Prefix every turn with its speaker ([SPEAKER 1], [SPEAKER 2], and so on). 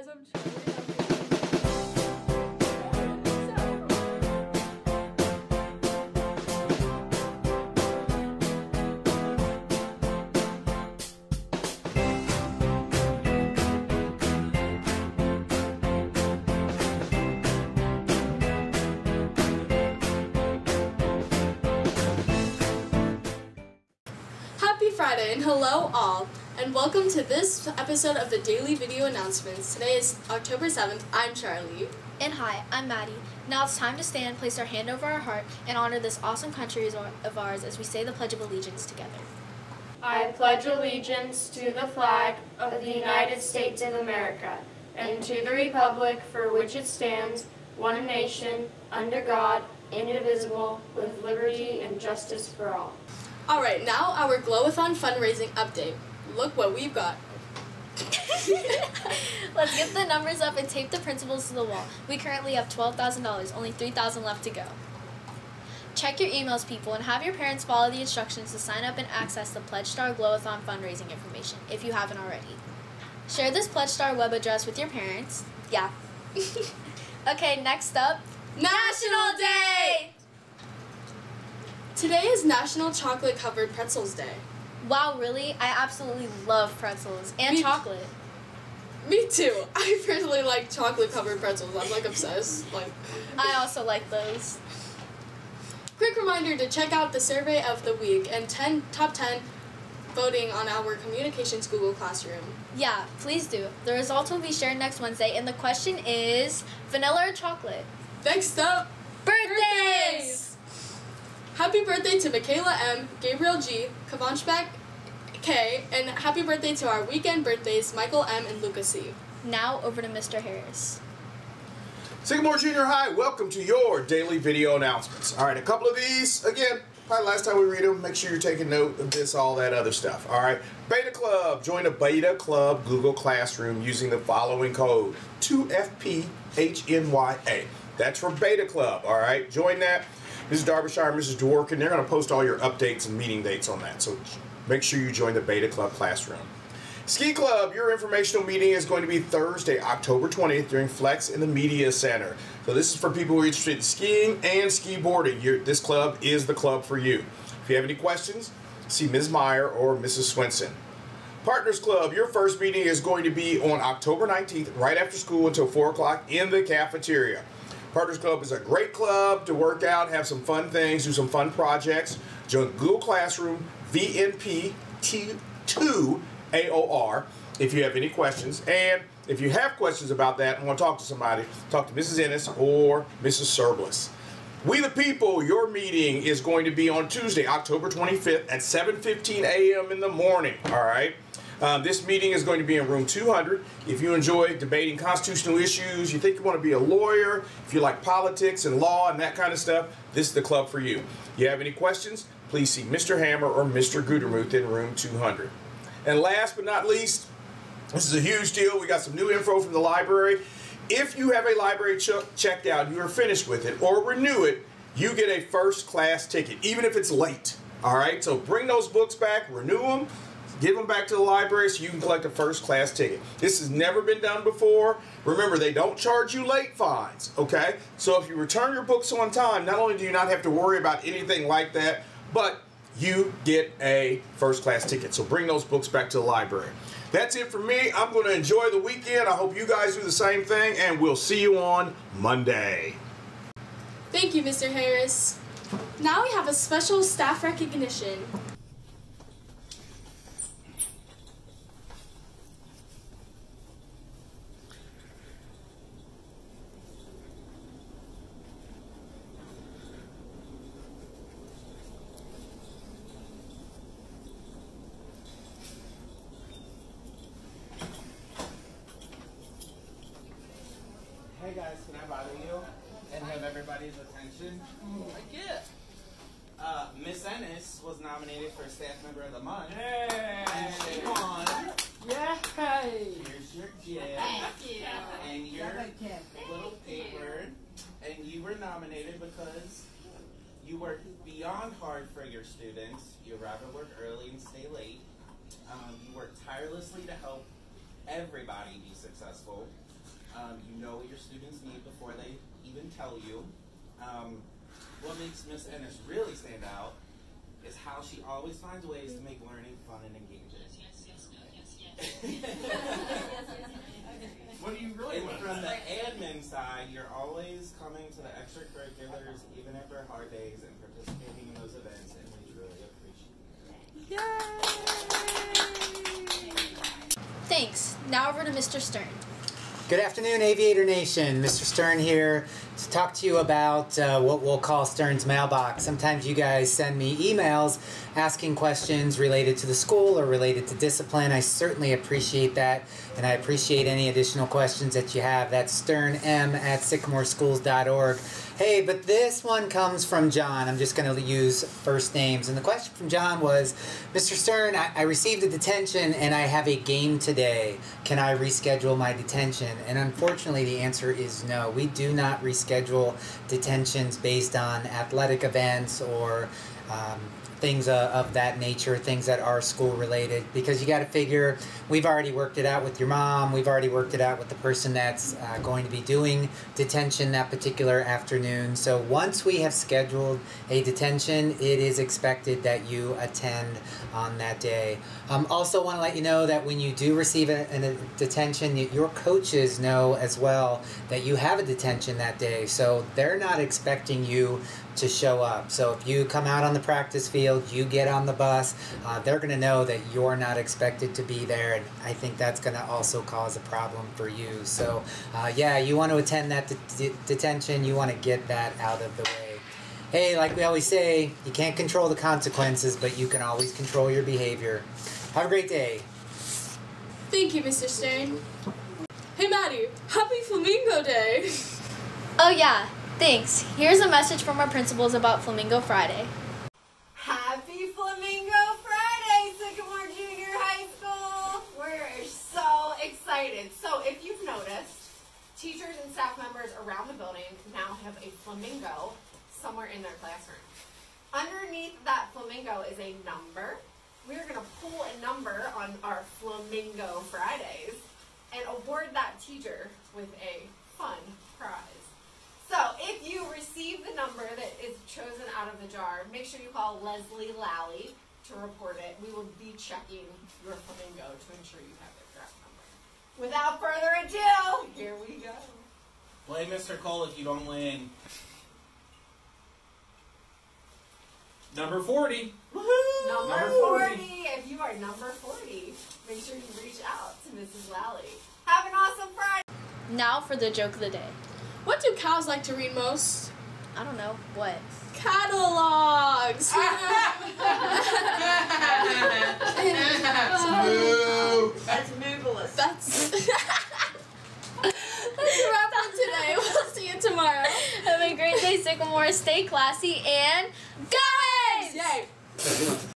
[SPEAKER 1] guys, I'm Friday and hello all, and welcome to this episode of the Daily Video Announcements. Today is October 7th. I'm Charlie.
[SPEAKER 2] And hi, I'm Maddie. Now it's time to stand, place our hand over our heart, and honor this awesome country of ours as we say the Pledge of Allegiance together.
[SPEAKER 3] I pledge allegiance to the flag of the United States of America and to the republic for which it stands, one nation, under God, indivisible, with liberty and justice for all.
[SPEAKER 1] Alright, now our Glowathon fundraising update. Look what we've got.
[SPEAKER 2] Let's get the numbers up and tape the principals to the wall. We currently have $12,000, only 3000 left to go. Check your emails, people, and have your parents follow the instructions to sign up and access the Pledge Star Glowathon fundraising information if you haven't already. Share this Pledge Star web address with your parents. Yeah. okay, next up National Day!
[SPEAKER 1] Today is National Chocolate Covered Pretzels Day.
[SPEAKER 2] Wow, really? I absolutely love pretzels and
[SPEAKER 1] Me-
[SPEAKER 2] chocolate.
[SPEAKER 1] Me too. I personally like chocolate covered pretzels. I'm like obsessed. Like
[SPEAKER 2] I also like those.
[SPEAKER 1] quick reminder to check out the survey of the week and 10 top 10 voting on our communications Google Classroom.
[SPEAKER 2] Yeah, please do. The results will be shared next Wednesday, and the question is vanilla or chocolate?
[SPEAKER 1] Next up,
[SPEAKER 2] Birthdays!
[SPEAKER 1] Happy birthday to Michaela M, Gabriel G, Kavanchback K, and happy birthday to our weekend birthdays, Michael M and Lucas C.
[SPEAKER 2] Now over to Mr. Harris.
[SPEAKER 4] Sycamore Junior High, welcome to your daily video announcements. All right, a couple of these, again, probably last time we read them, make sure you're taking note of this, all that other stuff. All right, Beta Club, join a Beta Club Google Classroom using the following code 2FPHNYA. That's for Beta Club, all right? Join that. Mrs. Derbyshire, Mrs. Dworkin, they're going to post all your updates and meeting dates on that. So make sure you join the Beta Club Classroom. Ski Club, your informational meeting is going to be Thursday, October 20th during Flex in the Media Center. So this is for people who are interested in skiing and ski boarding. Your, this club is the club for you. If you have any questions, see Ms. Meyer or Mrs. Swenson. Partners Club, your first meeting is going to be on October 19th, right after school until 4 o'clock in the cafeteria. Partners Club is a great club to work out, have some fun things, do some fun projects. Join Google Classroom VNP T2 AOR if you have any questions. And if you have questions about that and want to talk to somebody, talk to Mrs. Ennis or Mrs. Serbless. We the People, your meeting is going to be on Tuesday, October 25th at 7.15 a.m. in the morning, all right? Um, this meeting is going to be in room 200. If you enjoy debating constitutional issues, you think you want to be a lawyer, if you like politics and law and that kind of stuff, this is the club for you. If You have any questions, please see Mr. Hammer or Mr. Gutermuth in room 200. And last but not least, this is a huge deal. We got some new info from the library. If you have a library ch- checked out, you are finished with it, or renew it, you get a first class ticket, even if it's late. All right, so bring those books back, renew them, give them back to the library so you can collect a first class ticket. This has never been done before. Remember, they don't charge you late fines, okay? So if you return your books on time, not only do you not have to worry about anything like that, but you get a first class ticket. So bring those books back to the library. That's it for me. I'm going to enjoy the weekend. I hope you guys do the same thing, and we'll see you on Monday.
[SPEAKER 1] Thank you, Mr. Harris. Now we have a special staff recognition.
[SPEAKER 5] Hey guys, can I bother you and have everybody's attention?
[SPEAKER 6] Yeah.
[SPEAKER 5] Uh, Miss Ennis was nominated for Staff Member of the Month.
[SPEAKER 6] Hey.
[SPEAKER 5] And she won.
[SPEAKER 6] Yay.
[SPEAKER 5] Here's your gift. Thank you. And your little paper. And you were nominated because you work beyond hard for your students. You rather work early and stay late. Um, you work tirelessly to help everybody be successful. Um, you know what your students need before they even tell you. Um, what makes Miss Ennis really stand out is how she always finds ways to make learning fun and engaging. Yes, yes, yes, yes.
[SPEAKER 7] What do you really
[SPEAKER 5] And
[SPEAKER 7] want?
[SPEAKER 5] from the admin side, you're always coming to the extracurriculars, even after hard days, and participating in those events, and we really appreciate it.
[SPEAKER 2] Thanks. Now over to Mr. Stern.
[SPEAKER 8] Good afternoon, Aviator Nation. Mr. Stern here to talk to you about uh, what we'll call Stern's mailbox. Sometimes you guys send me emails asking questions related to the school or related to discipline. I certainly appreciate that, and I appreciate any additional questions that you have. That's sternm at sycamoreschools.org. Hey, but this one comes from John. I'm just going to use first names. And the question from John was Mr. Stern, I, I received a detention and I have a game today. Can I reschedule my detention? And unfortunately, the answer is no. We do not reschedule detentions based on athletic events or um, things uh, of that nature, things that are school related, because you got to figure we've already worked it out with your mom, we've already worked it out with the person that's uh, going to be doing detention that particular afternoon. So once we have scheduled a detention, it is expected that you attend on that day. Um, also, want to let you know that when you do receive a, a detention, your coaches know as well that you have a detention that day, so they're not expecting you to show up. So if you come out on the practice field, you get on the bus, uh, they're going to know that you're not expected to be there, and I think that's going to also cause a problem for you. So, uh, yeah, you want to attend that de- detention, you want to get that out of the way. Hey, like we always say, you can't control the consequences, but you can always control your behavior. Have a great day.
[SPEAKER 1] Thank you, Mr. Stern. Hey, Maddie. Happy Flamingo Day.
[SPEAKER 2] Oh, yeah. Thanks. Here's a message from our principals about Flamingo Friday.
[SPEAKER 9] Excited. So, if you've noticed, teachers and staff members around the building now have a flamingo somewhere in their classroom. Underneath that flamingo is a number. We're going to pull a number on our Flamingo Fridays and award that teacher with a fun prize. So if you receive the number that is chosen out of the jar, make sure you call Leslie Lally to report it. We will be checking your flamingo to ensure you have number. Without further ado, here we go.
[SPEAKER 5] Blame Mr. Cole if you don't win.
[SPEAKER 7] Number 40.
[SPEAKER 9] Number
[SPEAKER 7] Number
[SPEAKER 9] 40.
[SPEAKER 7] 40.
[SPEAKER 9] If you are number 40, make sure you reach out to Mrs. Lally. Have an awesome Friday.
[SPEAKER 2] Now for the joke of the day.
[SPEAKER 1] What do cows like to read most?
[SPEAKER 2] I don't know. What?
[SPEAKER 1] Catalogs.
[SPEAKER 9] That's moveless.
[SPEAKER 1] That's. That's a wrap on today. We'll see you tomorrow.
[SPEAKER 2] Have a great day, Sycamore. Stay classy and guys!
[SPEAKER 1] Yay.